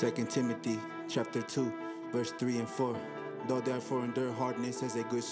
2 Timothy chapter 2, verse 3 and 4. Though therefore endure hardness as a good